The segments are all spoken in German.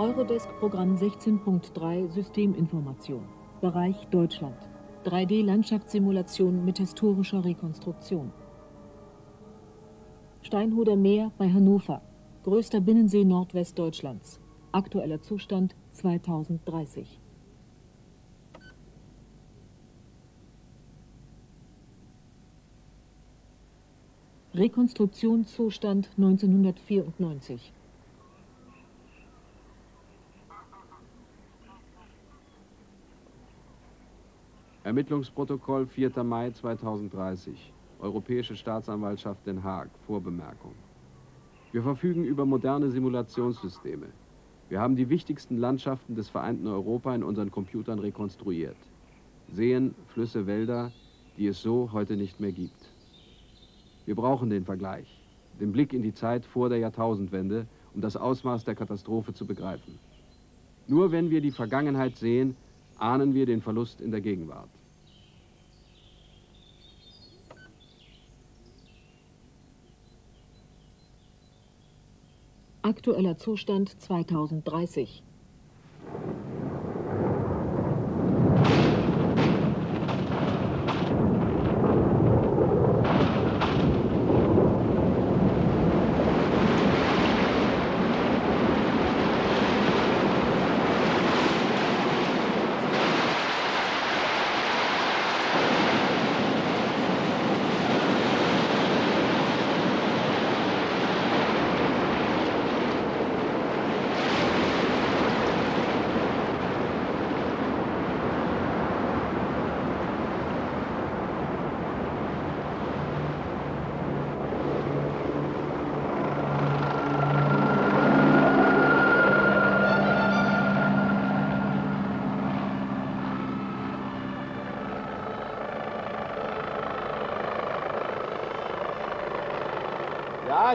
Eurodesk-Programm 16.3 Systeminformation. Bereich Deutschland. 3D-Landschaftssimulation mit historischer Rekonstruktion. Steinhuder Meer bei Hannover. Größter Binnensee Nordwestdeutschlands. Aktueller Zustand 2030. Rekonstruktionszustand 1994. Ermittlungsprotokoll 4. Mai 2030. Europäische Staatsanwaltschaft Den Haag. Vorbemerkung. Wir verfügen über moderne Simulationssysteme. Wir haben die wichtigsten Landschaften des vereinten Europa in unseren Computern rekonstruiert. Seen, Flüsse, Wälder, die es so heute nicht mehr gibt. Wir brauchen den Vergleich, den Blick in die Zeit vor der Jahrtausendwende, um das Ausmaß der Katastrophe zu begreifen. Nur wenn wir die Vergangenheit sehen, ahnen wir den Verlust in der Gegenwart. Aktueller Zustand 2030.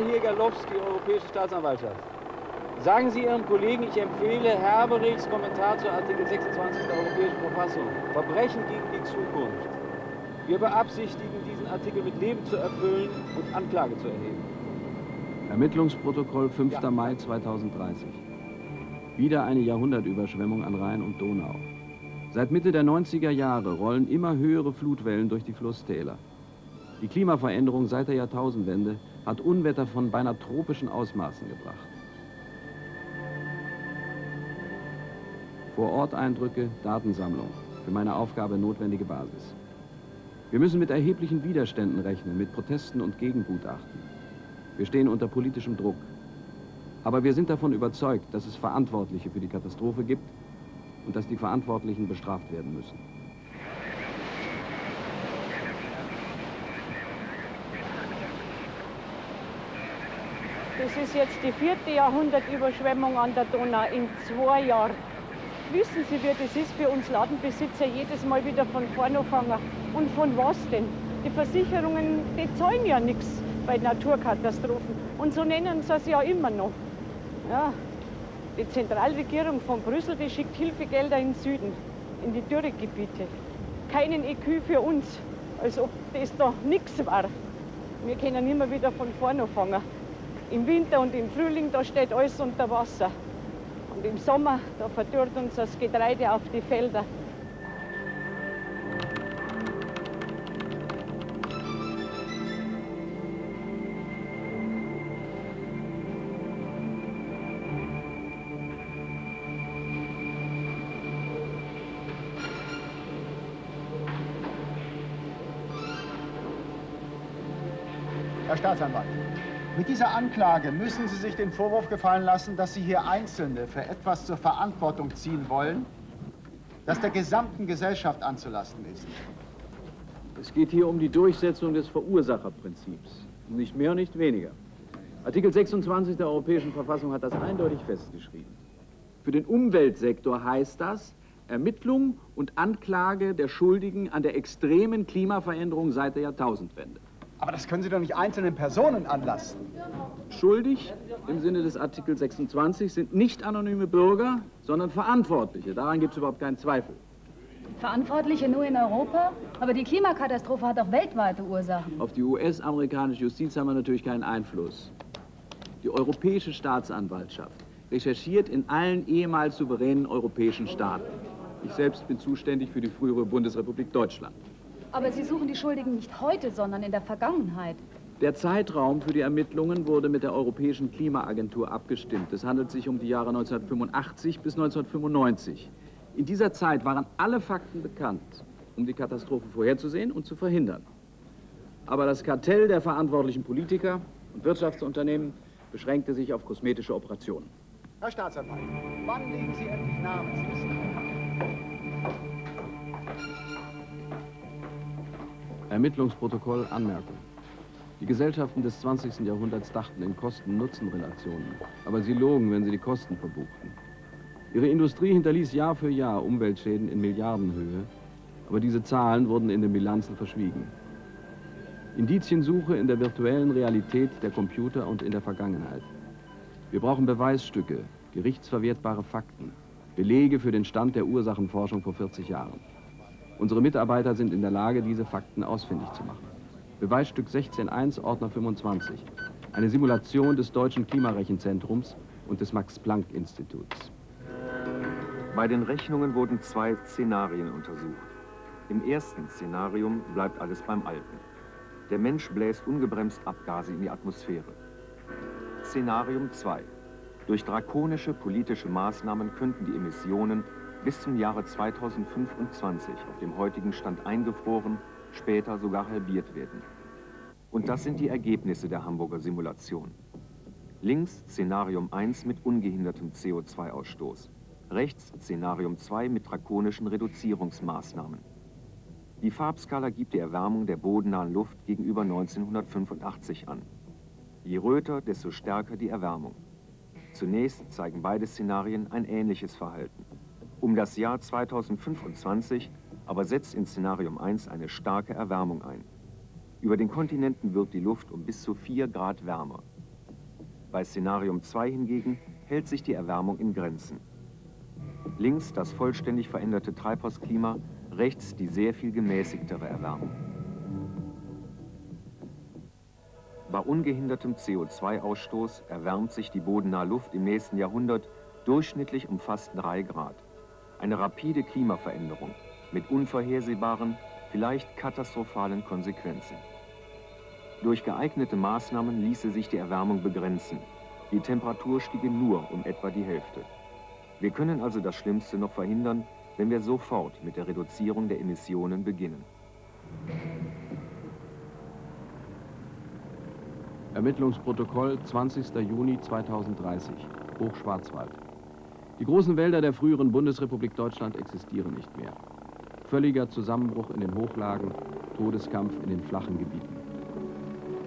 hier Galowski, Europäische Staatsanwaltschaft. Sagen Sie Ihrem Kollegen, ich empfehle Herberichs Kommentar zu Artikel 26 der Europäischen Verfassung. Verbrechen gegen die Zukunft. Wir beabsichtigen, diesen Artikel mit Leben zu erfüllen und Anklage zu erheben. Ermittlungsprotokoll 5. Ja. Mai 2030. Wieder eine Jahrhundertüberschwemmung an Rhein und Donau. Seit Mitte der 90er Jahre rollen immer höhere Flutwellen durch die Flusstäler. Die Klimaveränderung seit der Jahrtausendwende hat Unwetter von beinahe tropischen Ausmaßen gebracht. Vor Ort Eindrücke, Datensammlung, für meine Aufgabe notwendige Basis. Wir müssen mit erheblichen Widerständen rechnen, mit Protesten und Gegengutachten. Wir stehen unter politischem Druck. Aber wir sind davon überzeugt, dass es Verantwortliche für die Katastrophe gibt und dass die Verantwortlichen bestraft werden müssen. Das ist jetzt die vierte Jahrhundertüberschwemmung an der Donau in zwei Jahren. Wissen Sie, wie das ist für uns Ladenbesitzer, jedes Mal wieder von vorne anfangen? Und von was denn? Die Versicherungen, die zahlen ja nichts bei Naturkatastrophen. Und so nennen sie es ja immer noch. Ja, die Zentralregierung von Brüssel, die schickt Hilfegelder in den Süden, in die Dürregebiete. Keinen EQ für uns, als ob das da nichts war. Wir können immer wieder von vorne anfangen. Im Winter und im Frühling, da steht alles unter Wasser. Und im Sommer, da verdurrt uns das Getreide auf die Felder. Herr Staatsanwalt, mit dieser Anklage müssen Sie sich den Vorwurf gefallen lassen, dass Sie hier Einzelne für etwas zur Verantwortung ziehen wollen, das der gesamten Gesellschaft anzulasten ist. Es geht hier um die Durchsetzung des Verursacherprinzips. Nicht mehr nicht weniger. Artikel 26 der Europäischen Verfassung hat das eindeutig festgeschrieben. Für den Umweltsektor heißt das Ermittlung und Anklage der Schuldigen an der extremen Klimaveränderung seit der Jahrtausendwende. Aber das können Sie doch nicht einzelnen Personen anlassen. Schuldig im Sinne des Artikels 26 sind nicht anonyme Bürger, sondern Verantwortliche. Daran gibt es überhaupt keinen Zweifel. Verantwortliche nur in Europa? Aber die Klimakatastrophe hat auch weltweite Ursachen. Auf die US-amerikanische Justiz haben wir natürlich keinen Einfluss. Die Europäische Staatsanwaltschaft recherchiert in allen ehemals souveränen europäischen Staaten. Ich selbst bin zuständig für die frühere Bundesrepublik Deutschland. Aber Sie suchen die Schuldigen nicht heute, sondern in der Vergangenheit. Der Zeitraum für die Ermittlungen wurde mit der Europäischen Klimaagentur abgestimmt. Es handelt sich um die Jahre 1985 bis 1995. In dieser Zeit waren alle Fakten bekannt, um die Katastrophe vorherzusehen und zu verhindern. Aber das Kartell der verantwortlichen Politiker und Wirtschaftsunternehmen beschränkte sich auf kosmetische Operationen. Herr Staatsanwalt, wann legen Sie endlich Namen? Sie wissen Ermittlungsprotokoll Anmerkung. Die Gesellschaften des 20. Jahrhunderts dachten in Kosten-Nutzen-Relationen, aber sie logen, wenn sie die Kosten verbuchten. Ihre Industrie hinterließ Jahr für Jahr Umweltschäden in Milliardenhöhe, aber diese Zahlen wurden in den Bilanzen verschwiegen. Indiziensuche in der virtuellen Realität der Computer und in der Vergangenheit. Wir brauchen Beweisstücke, gerichtsverwertbare Fakten, Belege für den Stand der Ursachenforschung vor 40 Jahren. Unsere Mitarbeiter sind in der Lage, diese Fakten ausfindig zu machen. Beweisstück 16.1, Ordner 25. Eine Simulation des Deutschen Klimarechenzentrums und des Max-Planck-Instituts. Bei den Rechnungen wurden zwei Szenarien untersucht. Im ersten Szenarium bleibt alles beim Alten. Der Mensch bläst ungebremst Abgase in die Atmosphäre. Szenarium 2. Durch drakonische politische Maßnahmen könnten die Emissionen bis zum Jahre 2025 auf dem heutigen Stand eingefroren, später sogar halbiert werden. Und das sind die Ergebnisse der Hamburger Simulation. Links Szenarium 1 mit ungehindertem CO2-Ausstoß. Rechts Szenarium 2 mit drakonischen Reduzierungsmaßnahmen. Die Farbskala gibt die Erwärmung der bodennahen Luft gegenüber 1985 an. Je röter, desto stärker die Erwärmung. Zunächst zeigen beide Szenarien ein ähnliches Verhalten. Um das Jahr 2025 aber setzt in Szenarium 1 eine starke Erwärmung ein. Über den Kontinenten wird die Luft um bis zu 4 Grad wärmer. Bei Szenarium 2 hingegen hält sich die Erwärmung in Grenzen. Links das vollständig veränderte Treibhausklima, rechts die sehr viel gemäßigtere Erwärmung. Bei ungehindertem CO2-Ausstoß erwärmt sich die bodennahe Luft im nächsten Jahrhundert durchschnittlich um fast 3 Grad. Eine rapide Klimaveränderung mit unvorhersehbaren, vielleicht katastrophalen Konsequenzen. Durch geeignete Maßnahmen ließe sich die Erwärmung begrenzen. Die Temperatur stiege nur um etwa die Hälfte. Wir können also das Schlimmste noch verhindern, wenn wir sofort mit der Reduzierung der Emissionen beginnen. Ermittlungsprotokoll 20. Juni 2030, Hochschwarzwald. Die großen Wälder der früheren Bundesrepublik Deutschland existieren nicht mehr. Völliger Zusammenbruch in den Hochlagen, Todeskampf in den flachen Gebieten.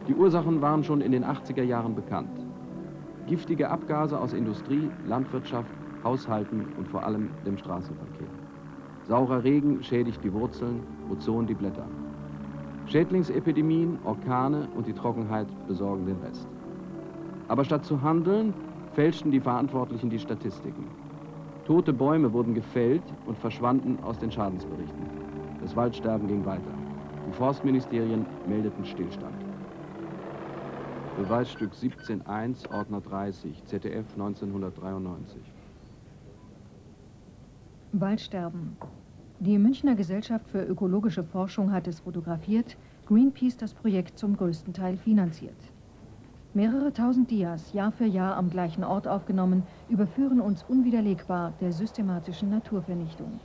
Die Ursachen waren schon in den 80er Jahren bekannt. Giftige Abgase aus Industrie, Landwirtschaft, Haushalten und vor allem dem Straßenverkehr. Saurer Regen schädigt die Wurzeln, Ozon die Blätter. Schädlingsepidemien, Orkane und die Trockenheit besorgen den Rest. Aber statt zu handeln, fälschten die Verantwortlichen die Statistiken. Tote Bäume wurden gefällt und verschwanden aus den Schadensberichten. Das Waldsterben ging weiter. Die Forstministerien meldeten Stillstand. Beweisstück 17.1, Ordner 30, ZDF 1993. Waldsterben. Die Münchner Gesellschaft für ökologische Forschung hat es fotografiert, Greenpeace das Projekt zum größten Teil finanziert. Mehrere tausend Dias, Jahr für Jahr am gleichen Ort aufgenommen, überführen uns unwiderlegbar der systematischen Naturvernichtung.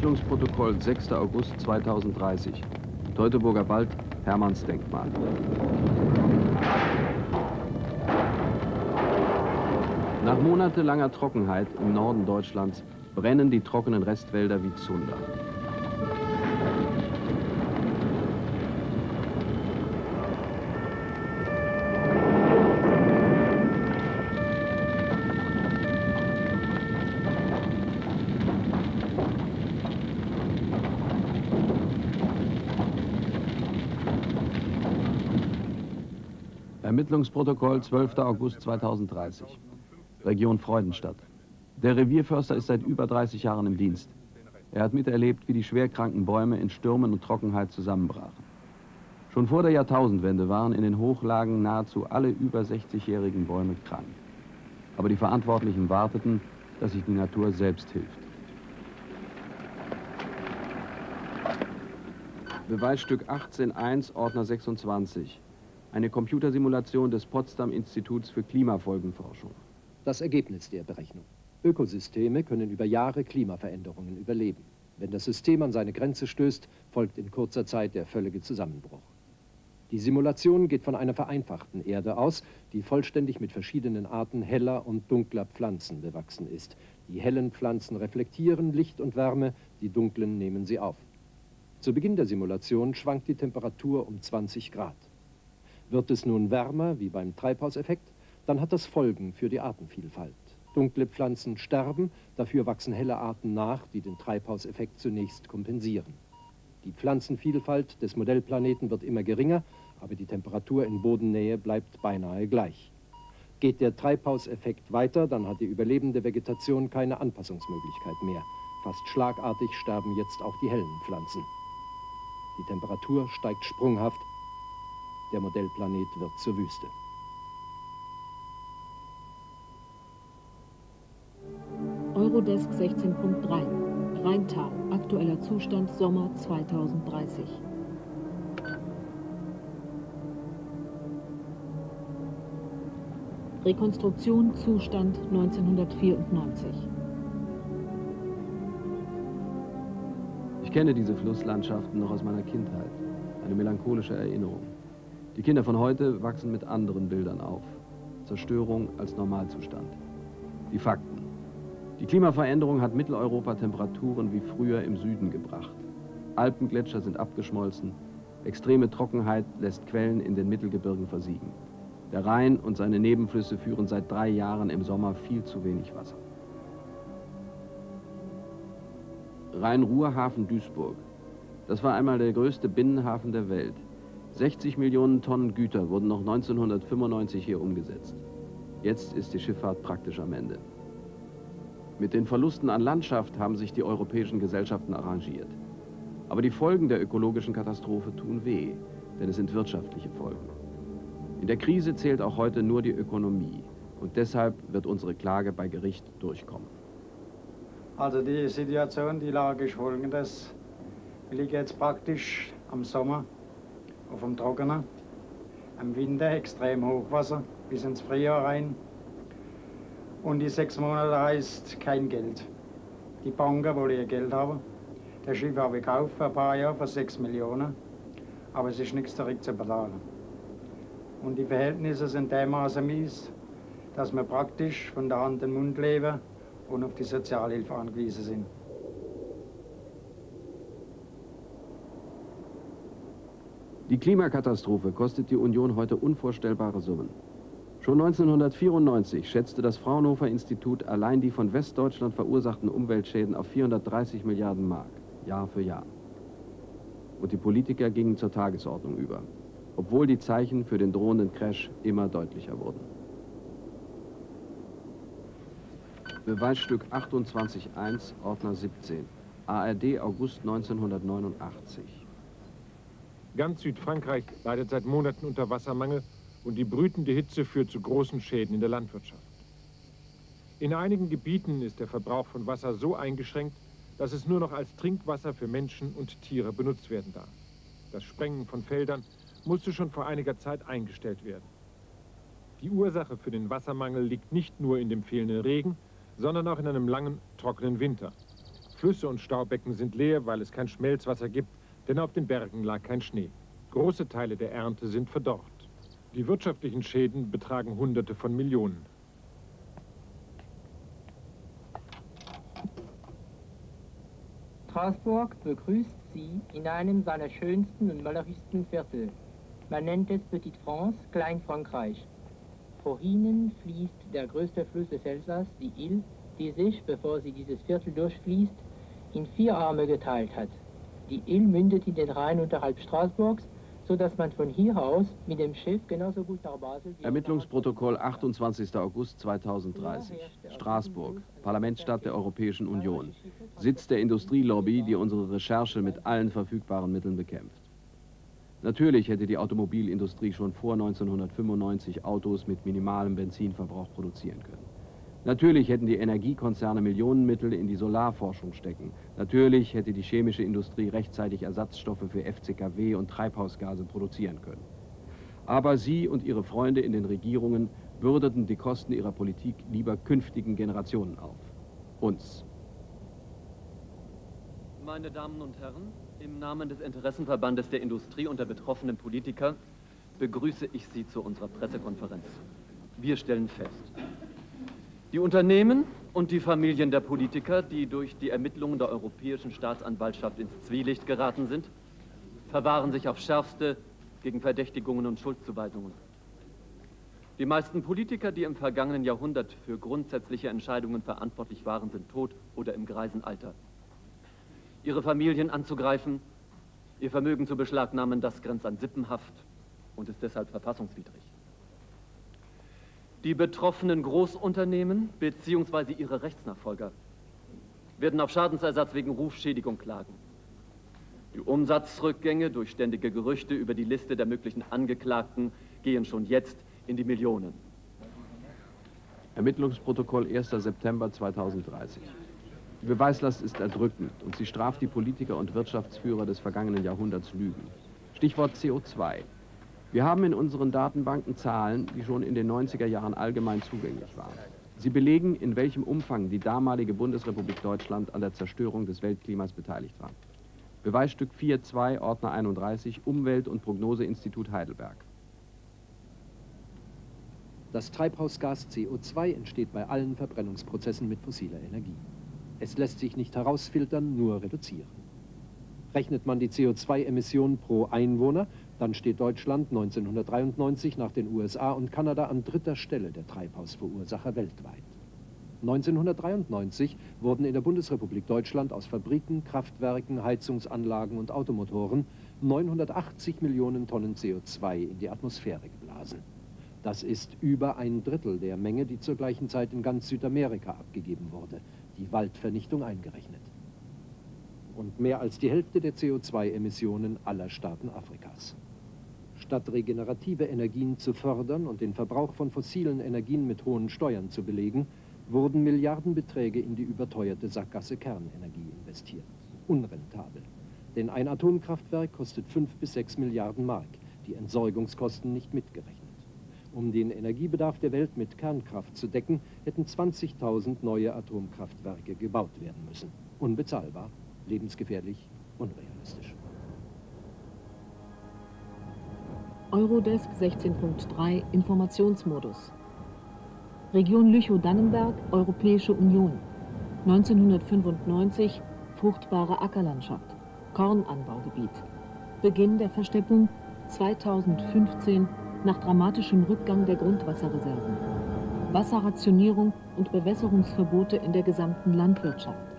Ermittlungsprotokoll 6. August 2030. Teutoburger Wald, Hermannsdenkmal. Nach monatelanger Trockenheit im Norden Deutschlands brennen die trockenen Restwälder wie Zunder. Ermittlungsprotokoll 12. August 2030. Region Freudenstadt. Der Revierförster ist seit über 30 Jahren im Dienst. Er hat miterlebt, wie die schwerkranken Bäume in Stürmen und Trockenheit zusammenbrachen. Schon vor der Jahrtausendwende waren in den Hochlagen nahezu alle über 60-jährigen Bäume krank. Aber die Verantwortlichen warteten, dass sich die Natur selbst hilft. Beweisstück 18.1, Ordner 26. Eine Computersimulation des Potsdam Instituts für Klimafolgenforschung. Das Ergebnis der Berechnung. Ökosysteme können über Jahre Klimaveränderungen überleben. Wenn das System an seine Grenze stößt, folgt in kurzer Zeit der völlige Zusammenbruch. Die Simulation geht von einer vereinfachten Erde aus, die vollständig mit verschiedenen Arten heller und dunkler Pflanzen bewachsen ist. Die hellen Pflanzen reflektieren Licht und Wärme, die dunklen nehmen sie auf. Zu Beginn der Simulation schwankt die Temperatur um 20 Grad. Wird es nun wärmer, wie beim Treibhauseffekt, dann hat das Folgen für die Artenvielfalt. Dunkle Pflanzen sterben, dafür wachsen helle Arten nach, die den Treibhauseffekt zunächst kompensieren. Die Pflanzenvielfalt des Modellplaneten wird immer geringer, aber die Temperatur in Bodennähe bleibt beinahe gleich. Geht der Treibhauseffekt weiter, dann hat die überlebende Vegetation keine Anpassungsmöglichkeit mehr. Fast schlagartig sterben jetzt auch die hellen Pflanzen. Die Temperatur steigt sprunghaft, der Modellplanet wird zur Wüste. Eurodesk 16.3 Rheintal, aktueller Zustand Sommer 2030. Rekonstruktion Zustand 1994. Ich kenne diese Flusslandschaften noch aus meiner Kindheit. Eine melancholische Erinnerung. Die Kinder von heute wachsen mit anderen Bildern auf. Zerstörung als Normalzustand. Die Fakten. Die Klimaveränderung hat Mitteleuropa Temperaturen wie früher im Süden gebracht. Alpengletscher sind abgeschmolzen, extreme Trockenheit lässt Quellen in den Mittelgebirgen versiegen. Der Rhein und seine Nebenflüsse führen seit drei Jahren im Sommer viel zu wenig Wasser. Rhein-Ruhr-Hafen Duisburg. Das war einmal der größte Binnenhafen der Welt. 60 Millionen Tonnen Güter wurden noch 1995 hier umgesetzt. Jetzt ist die Schifffahrt praktisch am Ende. Mit den Verlusten an Landschaft haben sich die europäischen Gesellschaften arrangiert. Aber die Folgen der ökologischen Katastrophe tun weh, denn es sind wirtschaftliche Folgen. In der Krise zählt auch heute nur die Ökonomie und deshalb wird unsere Klage bei Gericht durchkommen. Also die Situation, die Lage ist folgendes. Wir liegen jetzt praktisch am Sommer auf dem Trockenen, am Winter extrem Hochwasser bis ins Frühjahr rein. Und die sechs Monate heißt kein Geld. Die Banken wollen ihr Geld haben. Der Schiff habe ich gekauft vor ein paar Jahren für sechs Millionen. Aber es ist nichts zurück zu bezahlen. Und die Verhältnisse sind dermaßen mies, dass wir praktisch von der Hand in den Mund leben und auf die Sozialhilfe angewiesen sind. Die Klimakatastrophe kostet die Union heute unvorstellbare Summen. Schon 1994 schätzte das Fraunhofer Institut allein die von Westdeutschland verursachten Umweltschäden auf 430 Milliarden Mark, Jahr für Jahr. Und die Politiker gingen zur Tagesordnung über, obwohl die Zeichen für den drohenden Crash immer deutlicher wurden. Beweisstück 28.1, Ordner 17. ARD August 1989. Ganz Südfrankreich leidet seit Monaten unter Wassermangel und die brütende Hitze führt zu großen Schäden in der Landwirtschaft. In einigen Gebieten ist der Verbrauch von Wasser so eingeschränkt, dass es nur noch als Trinkwasser für Menschen und Tiere benutzt werden darf. Das Sprengen von Feldern musste schon vor einiger Zeit eingestellt werden. Die Ursache für den Wassermangel liegt nicht nur in dem fehlenden Regen, sondern auch in einem langen, trockenen Winter. Flüsse und Staubecken sind leer, weil es kein Schmelzwasser gibt, denn auf den Bergen lag kein Schnee. Große Teile der Ernte sind verdorrt. Die wirtschaftlichen Schäden betragen Hunderte von Millionen. Straßburg begrüßt Sie in einem seiner schönsten und malerischsten Viertel. Man nennt es Petite France, Klein-Frankreich. Vor ihnen fließt der größte Fluss des Elsass, die Ill, die sich, bevor sie dieses Viertel durchfließt, in vier Arme geteilt hat. Die Ill mündet in den Rhein unterhalb Straßburgs sodass man von hier aus mit dem Schiff genauso gut nach Basel... Ermittlungsprotokoll 28. August 2030. Straßburg, Parlamentsstadt der Europäischen Union. Sitz der Industrielobby, die unsere Recherche mit allen verfügbaren Mitteln bekämpft. Natürlich hätte die Automobilindustrie schon vor 1995 Autos mit minimalem Benzinverbrauch produzieren können. Natürlich hätten die Energiekonzerne Millionenmittel in die Solarforschung stecken. Natürlich hätte die chemische Industrie rechtzeitig Ersatzstoffe für FCKW und Treibhausgase produzieren können. Aber sie und ihre Freunde in den Regierungen bürdeten die Kosten ihrer Politik lieber künftigen Generationen auf. Uns. Meine Damen und Herren, im Namen des Interessenverbandes der Industrie und der betroffenen Politiker begrüße ich Sie zu unserer Pressekonferenz. Wir stellen fest, die Unternehmen und die Familien der Politiker, die durch die Ermittlungen der Europäischen Staatsanwaltschaft ins Zwielicht geraten sind, verwahren sich auf Schärfste gegen Verdächtigungen und Schuldzuweisungen. Die meisten Politiker, die im vergangenen Jahrhundert für grundsätzliche Entscheidungen verantwortlich waren, sind tot oder im Greisenalter. Ihre Familien anzugreifen, ihr Vermögen zu beschlagnahmen, das grenzt an Sippenhaft und ist deshalb verfassungswidrig. Die betroffenen Großunternehmen bzw. ihre Rechtsnachfolger werden auf Schadensersatz wegen Rufschädigung klagen. Die Umsatzrückgänge durch ständige Gerüchte über die Liste der möglichen Angeklagten gehen schon jetzt in die Millionen. Ermittlungsprotokoll 1. September 2030. Die Beweislast ist erdrückend und sie straft die Politiker und Wirtschaftsführer des vergangenen Jahrhunderts Lügen. Stichwort CO2. Wir haben in unseren Datenbanken Zahlen, die schon in den 90er Jahren allgemein zugänglich waren. Sie belegen, in welchem Umfang die damalige Bundesrepublik Deutschland an der Zerstörung des Weltklimas beteiligt war. Beweisstück 4.2, Ordner 31, Umwelt- und Prognoseinstitut Heidelberg. Das Treibhausgas CO2 entsteht bei allen Verbrennungsprozessen mit fossiler Energie. Es lässt sich nicht herausfiltern, nur reduzieren. Rechnet man die CO2-Emissionen pro Einwohner, dann steht Deutschland 1993 nach den USA und Kanada an dritter Stelle der Treibhausverursacher weltweit. 1993 wurden in der Bundesrepublik Deutschland aus Fabriken, Kraftwerken, Heizungsanlagen und Automotoren 980 Millionen Tonnen CO2 in die Atmosphäre geblasen. Das ist über ein Drittel der Menge, die zur gleichen Zeit in ganz Südamerika abgegeben wurde, die Waldvernichtung eingerechnet. Und mehr als die Hälfte der CO2-Emissionen aller Staaten Afrikas. Statt regenerative Energien zu fördern und den Verbrauch von fossilen Energien mit hohen Steuern zu belegen, wurden Milliardenbeträge in die überteuerte Sackgasse Kernenergie investiert. Unrentabel. Denn ein Atomkraftwerk kostet 5 bis 6 Milliarden Mark, die Entsorgungskosten nicht mitgerechnet. Um den Energiebedarf der Welt mit Kernkraft zu decken, hätten 20.000 neue Atomkraftwerke gebaut werden müssen. Unbezahlbar, lebensgefährlich, unrealistisch. Eurodesk 16.3 Informationsmodus. Region Lüchow-Dannenberg, Europäische Union. 1995 fruchtbare Ackerlandschaft, Kornanbaugebiet. Beginn der Versteppung 2015 nach dramatischem Rückgang der Grundwasserreserven. Wasserrationierung und Bewässerungsverbote in der gesamten Landwirtschaft.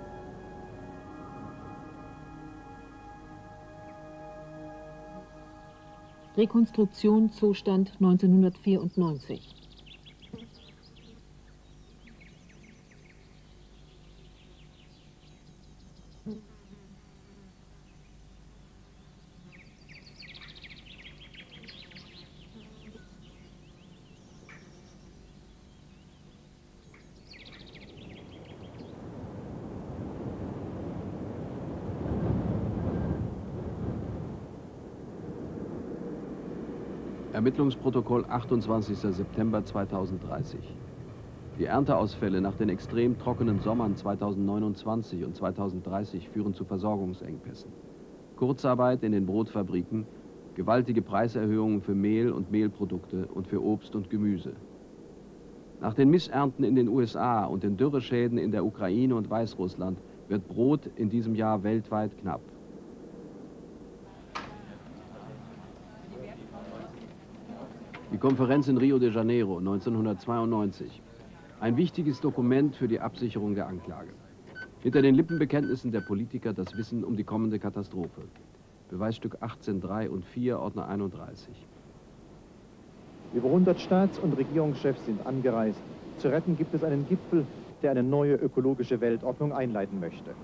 Rekonstruktion Zustand 1994. Ermittlungsprotokoll 28. September 2030. Die Ernteausfälle nach den extrem trockenen Sommern 2029 und 2030 führen zu Versorgungsengpässen. Kurzarbeit in den Brotfabriken, gewaltige Preiserhöhungen für Mehl und Mehlprodukte und für Obst und Gemüse. Nach den Missernten in den USA und den Dürreschäden in der Ukraine und Weißrussland wird Brot in diesem Jahr weltweit knapp. Konferenz in Rio de Janeiro 1992. Ein wichtiges Dokument für die Absicherung der Anklage. Hinter den Lippenbekenntnissen der Politiker das Wissen um die kommende Katastrophe. Beweisstück 18.3 und 4, Ordner 31. Über 100 Staats- und Regierungschefs sind angereist. Zu retten gibt es einen Gipfel, der eine neue ökologische Weltordnung einleiten möchte.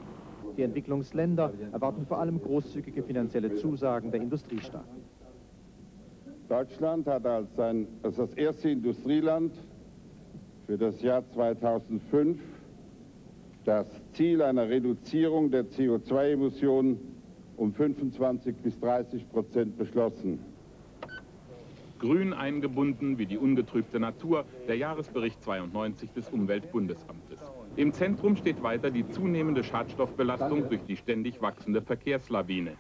Die Entwicklungsländer erwarten vor allem großzügige finanzielle Zusagen der Industriestaaten. Deutschland hat als, ein, als das erste Industrieland für das Jahr 2005 das Ziel einer Reduzierung der CO2-Emissionen um 25 bis 30 Prozent beschlossen. Grün eingebunden wie die ungetrübte Natur, der Jahresbericht 92 des Umweltbundesamtes. Im Zentrum steht weiter die zunehmende Schadstoffbelastung durch die ständig wachsende Verkehrslawine.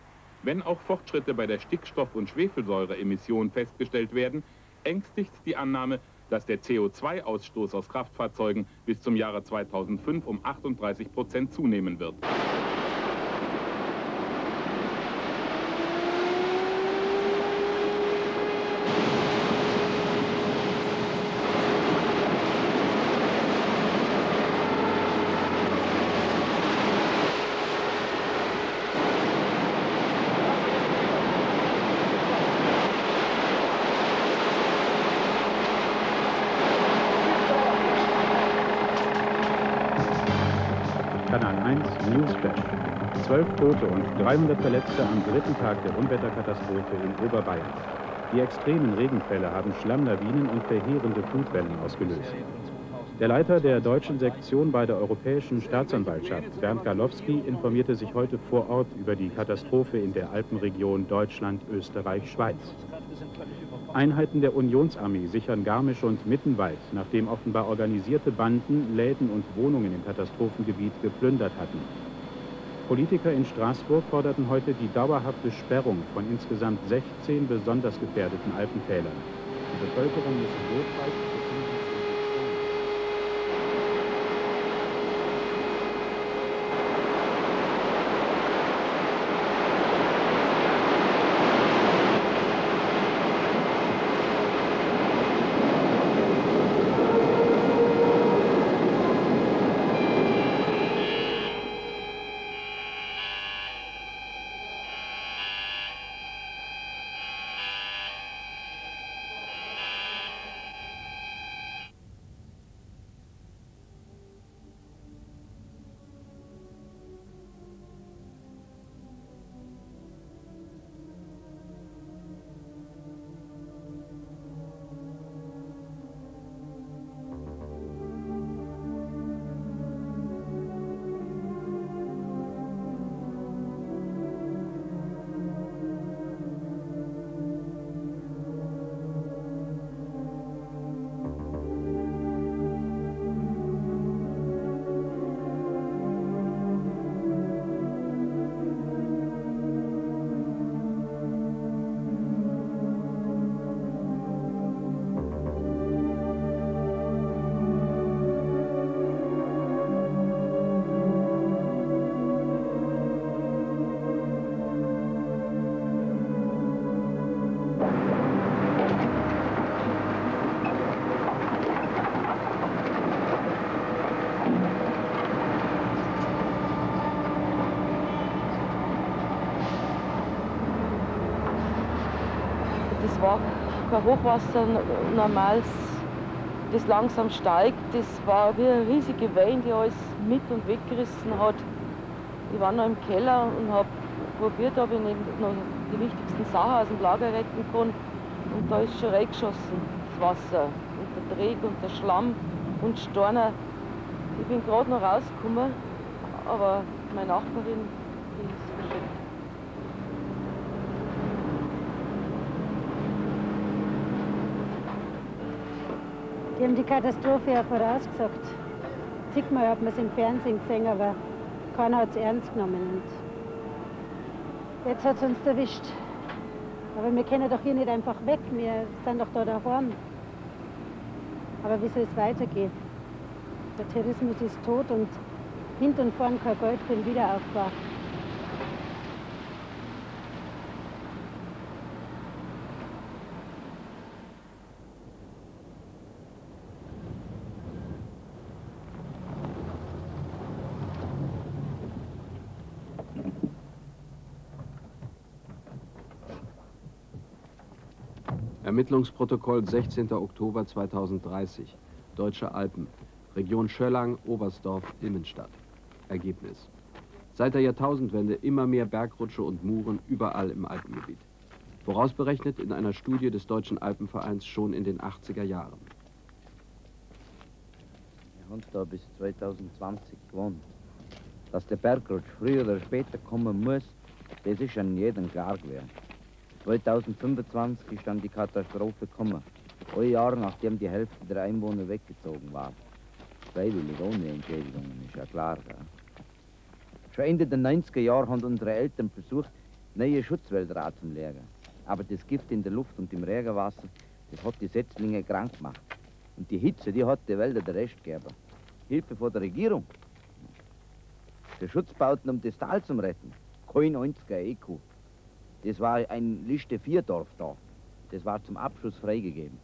Wenn auch Fortschritte bei der Stickstoff- und Schwefelsäureemission festgestellt werden, ängstigt die Annahme, dass der CO2-Ausstoß aus Kraftfahrzeugen bis zum Jahre 2005 um 38 Prozent zunehmen wird. Tote und 300 Verletzte am dritten Tag der Unwetterkatastrophe in Oberbayern. Die extremen Regenfälle haben Schlammlawinen und verheerende Flutwellen ausgelöst. Der Leiter der deutschen Sektion bei der Europäischen Staatsanwaltschaft, Bernd Galowski, informierte sich heute vor Ort über die Katastrophe in der Alpenregion Deutschland, Österreich, Schweiz. Einheiten der Unionsarmee sichern Garmisch und Mittenwald, nachdem offenbar organisierte Banden Läden und Wohnungen im Katastrophengebiet geplündert hatten. Politiker in Straßburg forderten heute die dauerhafte Sperrung von insgesamt 16 besonders gefährdeten Alpentälern. Die Bevölkerung müsse notfalls Das war kein Hochwasser normales, das langsam steigt. Das war wie eine riesige Wellen, die alles mit und weggerissen hat. Ich war noch im Keller und habe probiert, ob ich nicht noch die wichtigsten Sachen aus dem Lager retten kann. Und da ist schon reingeschossen, das Wasser. Und der Dreck und der Schlamm und Storner. Ich bin gerade noch rausgekommen, aber meine Nachbarin die ist verschickt. Die haben die Katastrophe ja vorausgesagt. Zigmal hat man es im Fernsehen gesehen, aber keiner hat es ernst genommen. Und jetzt hat es uns erwischt. Aber wir können doch hier nicht einfach weg, wir sind doch da daheim. Aber wie soll es weitergehen? Der Tourismus ist tot und hinten und vorn kein Geld für den Wiederaufbau. Ermittlungsprotokoll 16. Oktober 2030. Deutsche Alpen. Region Schöllang, Oberstdorf, Immenstadt. Ergebnis. Seit der Jahrtausendwende immer mehr Bergrutsche und Muren überall im Alpengebiet. Vorausberechnet in einer Studie des Deutschen Alpenvereins schon in den 80er Jahren. Wir haben da bis 2020 gewohnt. Dass der Bergrutsch früher oder später kommen muss, das ist an jedem klar gewesen. 2025 ist dann die Katastrophe gekommen. Ein Jahr nachdem die Hälfte der Einwohner weggezogen war. Freiwillig, ohne Entschädigungen, ist ja klar. Gell? Schon Ende der 90er Jahre haben unsere Eltern versucht, neue Schutzwälder anzulegen. Aber das Gift in der Luft und im Regenwasser, das hat die Setzlinge krank gemacht. Und die Hitze, die hat die Wälder der Rest gegeben. Hilfe von der Regierung. Der Schutzbauten, um das Tal zu retten. Kein 90er EQ. Das war ein Liste 4 Dorf da. Das war zum Abschluss freigegeben.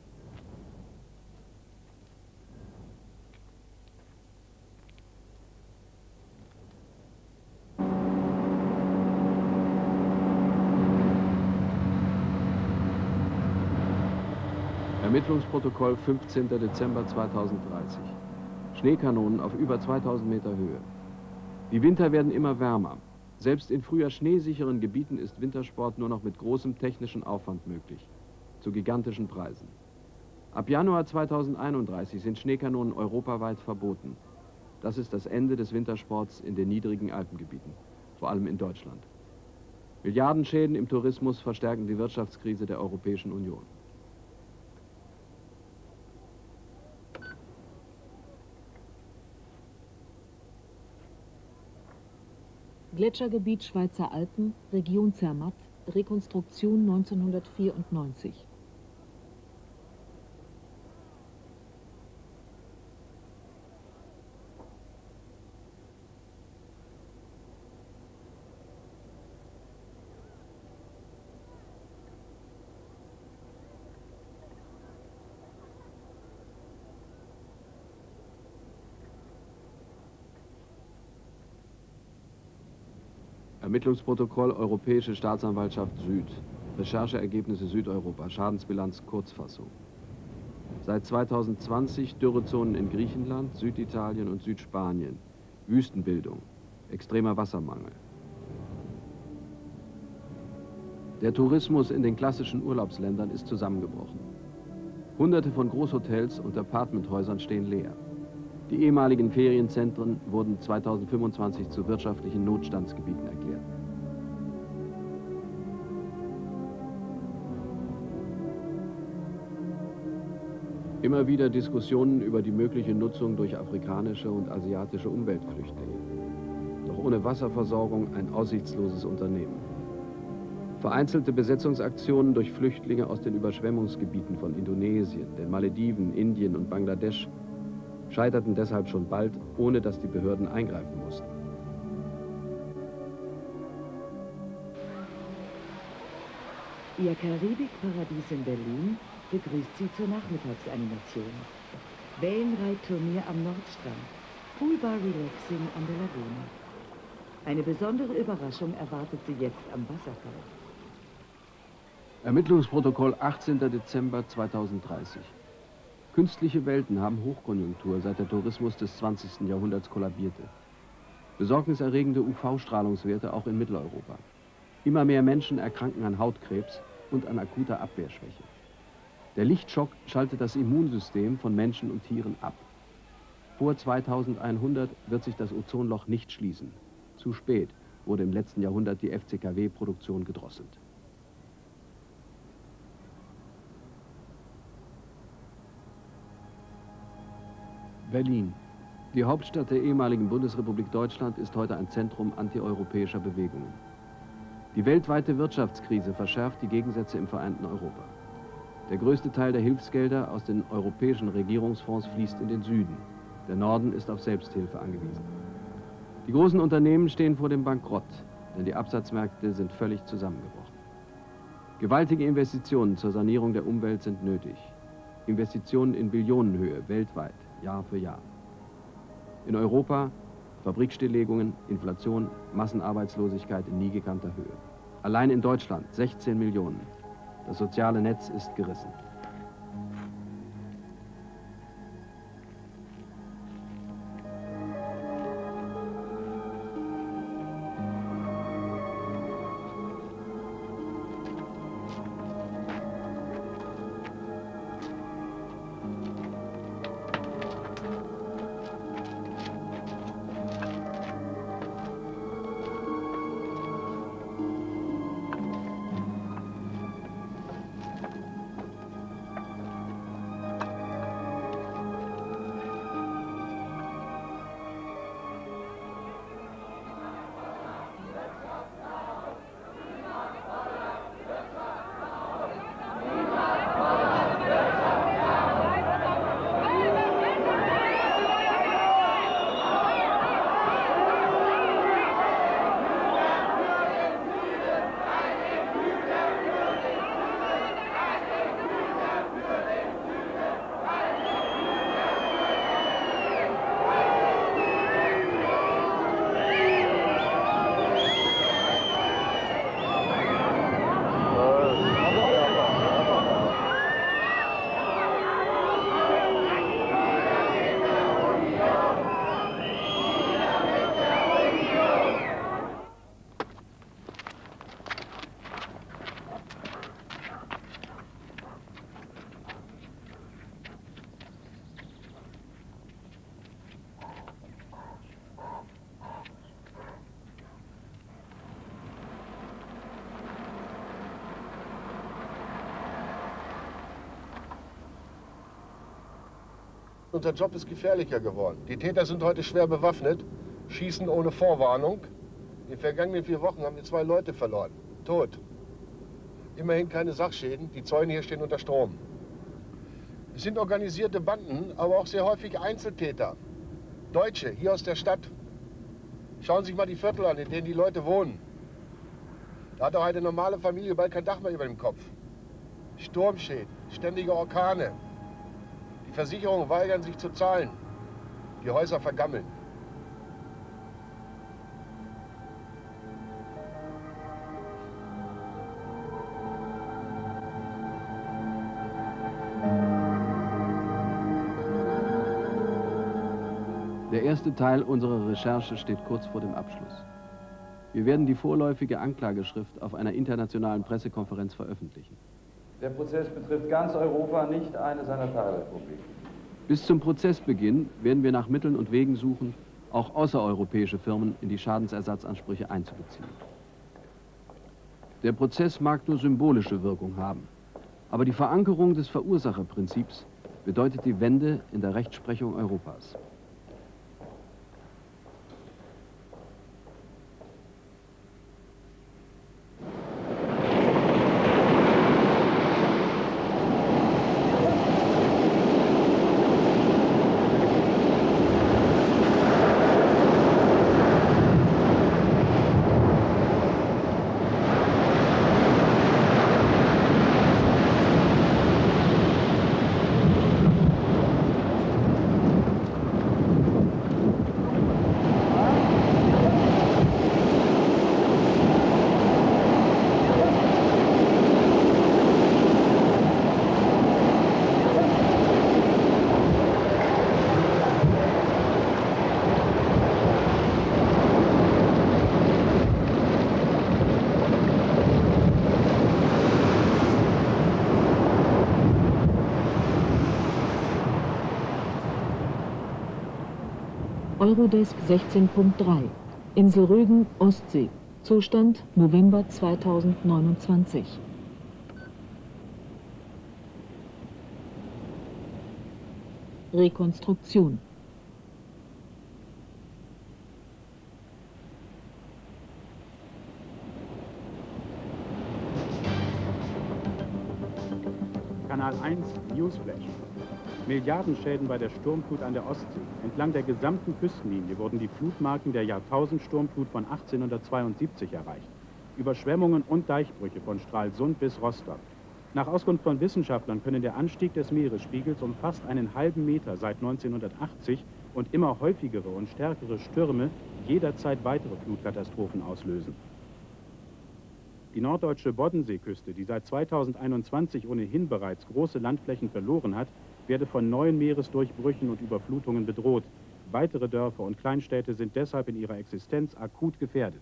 Ermittlungsprotokoll 15. Dezember 2030. Schneekanonen auf über 2000 Meter Höhe. Die Winter werden immer wärmer. Selbst in früher schneesicheren Gebieten ist Wintersport nur noch mit großem technischen Aufwand möglich. Zu gigantischen Preisen. Ab Januar 2031 sind Schneekanonen europaweit verboten. Das ist das Ende des Wintersports in den niedrigen Alpengebieten, vor allem in Deutschland. Milliardenschäden im Tourismus verstärken die Wirtschaftskrise der Europäischen Union. Gletschergebiet Schweizer Alpen, Region Zermatt, Rekonstruktion 1994. Ermittlungsprotokoll Europäische Staatsanwaltschaft Süd. Rechercheergebnisse Südeuropa. Schadensbilanz Kurzfassung. Seit 2020 Dürrezonen in Griechenland, Süditalien und Südspanien. Wüstenbildung. Extremer Wassermangel. Der Tourismus in den klassischen Urlaubsländern ist zusammengebrochen. Hunderte von Großhotels und Apartmenthäusern stehen leer. Die ehemaligen Ferienzentren wurden 2025 zu wirtschaftlichen Notstandsgebieten erklärt. Immer wieder Diskussionen über die mögliche Nutzung durch afrikanische und asiatische Umweltflüchtlinge. Doch ohne Wasserversorgung ein aussichtsloses Unternehmen. Vereinzelte Besetzungsaktionen durch Flüchtlinge aus den Überschwemmungsgebieten von Indonesien, den Malediven, Indien und Bangladesch scheiterten deshalb schon bald, ohne dass die Behörden eingreifen mussten. Ihr Karibikparadies in Berlin begrüßt Sie zur Nachmittagsanimation. Wellenreitturnier am Nordstrand, Poolbar Relaxing an der Lagune. Eine besondere Überraschung erwartet Sie jetzt am Wasserfall. Ermittlungsprotokoll 18. Dezember 2030. Künstliche Welten haben Hochkonjunktur, seit der Tourismus des 20. Jahrhunderts kollabierte. Besorgniserregende UV-Strahlungswerte auch in Mitteleuropa. Immer mehr Menschen erkranken an Hautkrebs und an akuter Abwehrschwäche. Der Lichtschock schaltet das Immunsystem von Menschen und Tieren ab. Vor 2100 wird sich das Ozonloch nicht schließen. Zu spät wurde im letzten Jahrhundert die FCKW-Produktion gedrosselt. Berlin. Die Hauptstadt der ehemaligen Bundesrepublik Deutschland ist heute ein Zentrum antieuropäischer Bewegungen. Die weltweite Wirtschaftskrise verschärft die Gegensätze im vereinten Europa. Der größte Teil der Hilfsgelder aus den europäischen Regierungsfonds fließt in den Süden. Der Norden ist auf Selbsthilfe angewiesen. Die großen Unternehmen stehen vor dem Bankrott, denn die Absatzmärkte sind völlig zusammengebrochen. Gewaltige Investitionen zur Sanierung der Umwelt sind nötig. Investitionen in Billionenhöhe weltweit. Jahr für Jahr. In Europa Fabrikstilllegungen, Inflation, Massenarbeitslosigkeit in nie gekannter Höhe. Allein in Deutschland 16 Millionen. Das soziale Netz ist gerissen. Unser Job ist gefährlicher geworden. Die Täter sind heute schwer bewaffnet, schießen ohne Vorwarnung. In den vergangenen vier Wochen haben wir zwei Leute verloren. Tot. Immerhin keine Sachschäden. Die Zäune hier stehen unter Strom. Es sind organisierte Banden, aber auch sehr häufig Einzeltäter. Deutsche, hier aus der Stadt. Schauen Sie sich mal die Viertel an, in denen die Leute wohnen. Da hat auch eine normale Familie bald kein Dach mehr über dem Kopf. Sturmschäden, ständige Orkane, die Versicherungen weigern sich zu zahlen. Die Häuser vergammeln. Der erste Teil unserer Recherche steht kurz vor dem Abschluss. Wir werden die vorläufige Anklageschrift auf einer internationalen Pressekonferenz veröffentlichen. Der Prozess betrifft ganz Europa, nicht eine seiner Teilrepubliken. Bis zum Prozessbeginn werden wir nach Mitteln und Wegen suchen, auch außereuropäische Firmen in die Schadensersatzansprüche einzubeziehen. Der Prozess mag nur symbolische Wirkung haben, aber die Verankerung des Verursacherprinzips bedeutet die Wende in der Rechtsprechung Europas. Eurodesk 16.3 Insel Rügen, Ostsee. Zustand November 2029. Rekonstruktion. Kanal 1 Newsflash. Milliardenschäden bei der Sturmflut an der Ostsee. Entlang der gesamten Küstenlinie wurden die Flutmarken der Jahrtausendsturmflut von 1872 erreicht. Überschwemmungen und Deichbrüche von Stralsund bis Rostock. Nach Auskunft von Wissenschaftlern können der Anstieg des Meeresspiegels um fast einen halben Meter seit 1980 und immer häufigere und stärkere Stürme jederzeit weitere Flutkatastrophen auslösen. Die norddeutsche Boddenseeküste, die seit 2021 ohnehin bereits große Landflächen verloren hat, werde von neuen Meeresdurchbrüchen und Überflutungen bedroht. Weitere Dörfer und Kleinstädte sind deshalb in ihrer Existenz akut gefährdet.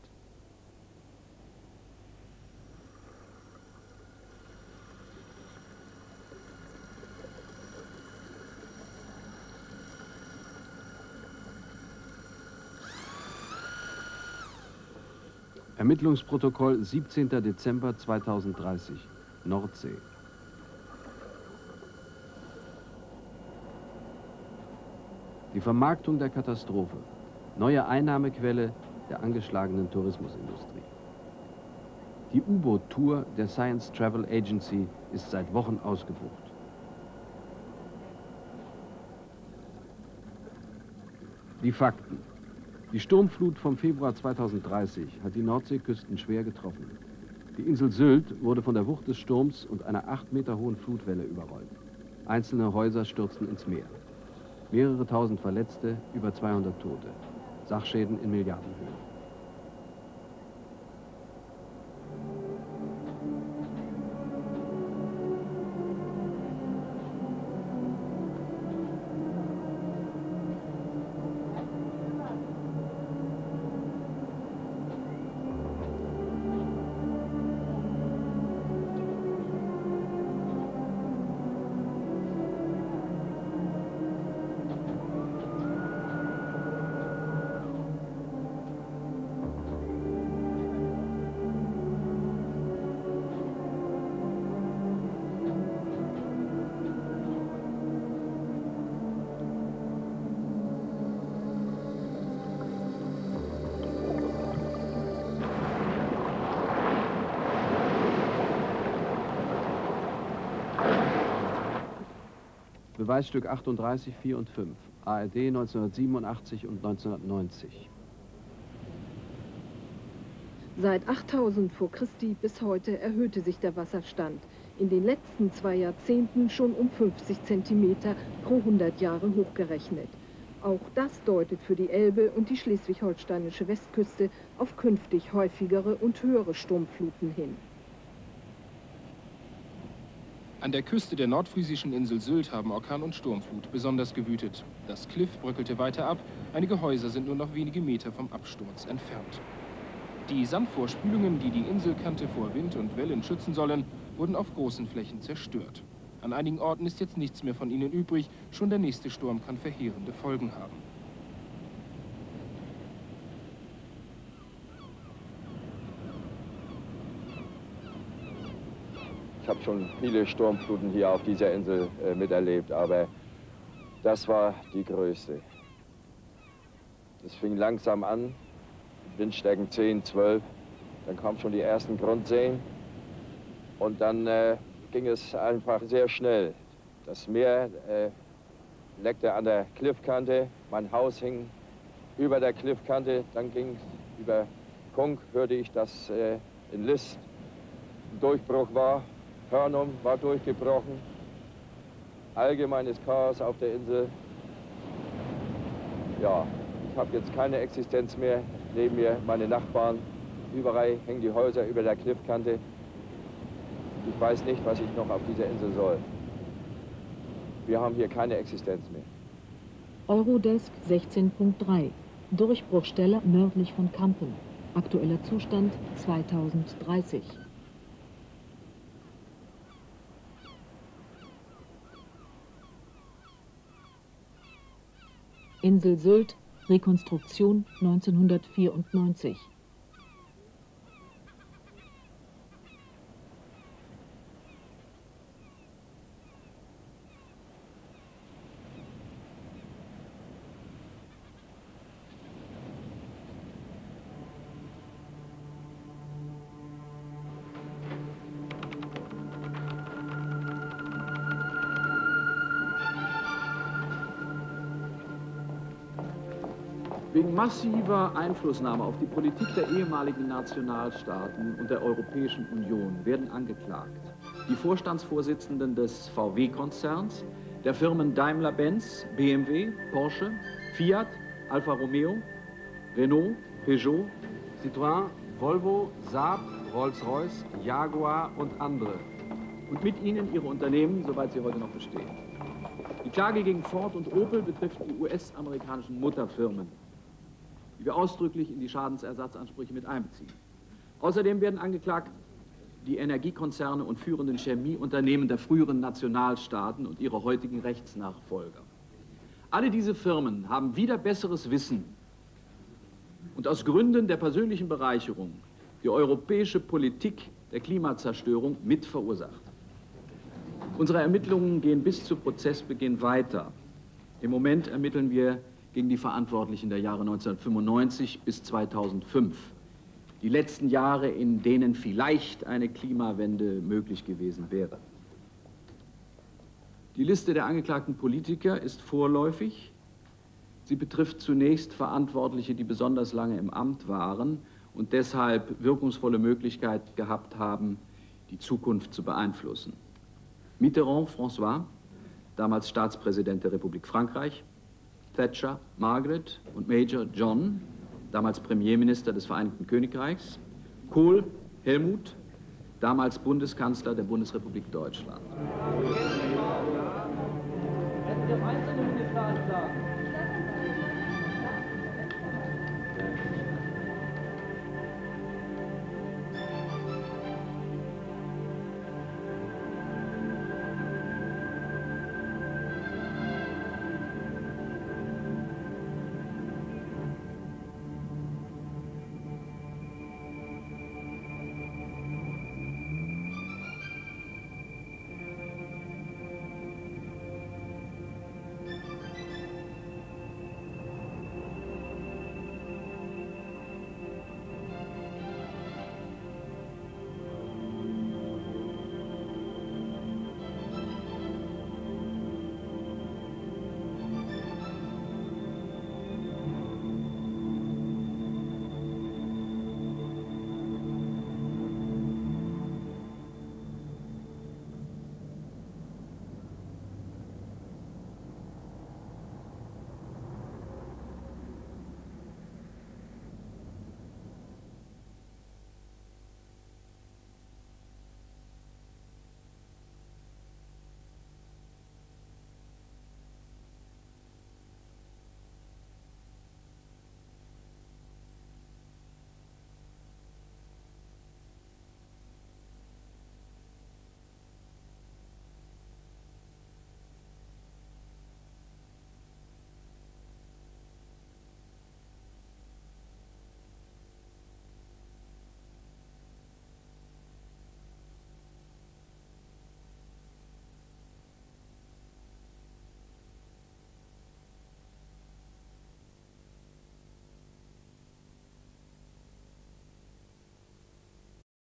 Ermittlungsprotokoll 17. Dezember 2030, Nordsee. Die Vermarktung der Katastrophe, neue Einnahmequelle der angeschlagenen Tourismusindustrie. Die U-Boot-Tour der Science Travel Agency ist seit Wochen ausgebucht. Die Fakten. Die Sturmflut vom Februar 2030 hat die Nordseeküsten schwer getroffen. Die Insel Sylt wurde von der Wucht des Sturms und einer acht Meter hohen Flutwelle überrollt. Einzelne Häuser stürzten ins Meer. Mehrere tausend Verletzte, über 200 Tote. Sachschäden in Milliardenhöhe. Beweisstück 38, 4 und 5, ARD 1987 und 1990. Seit 8000 vor Christi bis heute erhöhte sich der Wasserstand. In den letzten zwei Jahrzehnten schon um 50 cm pro 100 Jahre hochgerechnet. Auch das deutet für die Elbe und die schleswig-holsteinische Westküste auf künftig häufigere und höhere Sturmfluten hin. An der Küste der nordfriesischen Insel Sylt haben Orkan und Sturmflut besonders gewütet. Das Kliff bröckelte weiter ab, einige Häuser sind nur noch wenige Meter vom Absturz entfernt. Die Sandvorspülungen, die die Inselkante vor Wind und Wellen schützen sollen, wurden auf großen Flächen zerstört. An einigen Orten ist jetzt nichts mehr von ihnen übrig, schon der nächste Sturm kann verheerende Folgen haben. Schon viele Sturmfluten hier auf dieser Insel äh, miterlebt, aber das war die größte. Es fing langsam an, Windstärken 10, 12, dann kamen schon die ersten Grundseen und dann äh, ging es einfach sehr schnell. Das Meer äh, leckte an der Kliffkante, mein Haus hing über der Kliffkante, dann ging über Funk, hörte ich, dass äh, in List ein Durchbruch war Hörnum war durchgebrochen. Allgemeines Chaos auf der Insel. Ja, ich habe jetzt keine Existenz mehr. Neben mir meine Nachbarn. Überall hängen die Häuser über der Kliffkante. Ich weiß nicht, was ich noch auf dieser Insel soll. Wir haben hier keine Existenz mehr. Eurodesk 16.3. Durchbruchstelle nördlich von Kampen. Aktueller Zustand 2030. Insel Sylt, Rekonstruktion 1994. massiver Einflussnahme auf die Politik der ehemaligen Nationalstaaten und der Europäischen Union werden angeklagt die Vorstandsvorsitzenden des VW-Konzerns, der Firmen Daimler-Benz, BMW, Porsche, Fiat, Alfa Romeo, Renault, Peugeot, Citroën, Volvo, Saab, Rolls-Royce, Jaguar und andere. Und mit ihnen ihre Unternehmen, soweit sie heute noch bestehen. Die Klage gegen Ford und Opel betrifft die US-amerikanischen Mutterfirmen, die wir ausdrücklich in die Schadensersatzansprüche mit einbeziehen. Außerdem werden angeklagt die Energiekonzerne und führenden Chemieunternehmen der früheren Nationalstaaten und ihre heutigen Rechtsnachfolger. Alle diese Firmen haben wieder besseres Wissen und aus Gründen der persönlichen Bereicherung die europäische Politik der Klimazerstörung mit verursacht. Unsere Ermittlungen gehen bis zu Prozessbeginn weiter. Im Moment ermitteln wir gegen die Verantwortlichen der Jahre 1995 bis 2005 die letzten Jahre, in denen vielleicht eine Klimawende möglich gewesen wäre. Die Liste der angeklagten Politiker ist vorläufig. Sie betrifft zunächst Verantwortliche, die besonders lange im Amt waren und deshalb wirkungsvolle Möglichkeit gehabt haben, die Zukunft zu beeinflussen. Mitterrand François, damals Staatspräsident der Republik Frankreich, Thatcher Margaret und Major John, damals Premierminister des Vereinigten Königreichs, Kohl Helmut, damals Bundeskanzler der Bundesrepublik Deutschland. Hätten Sie auf einzelne Bundesstaaten sagen?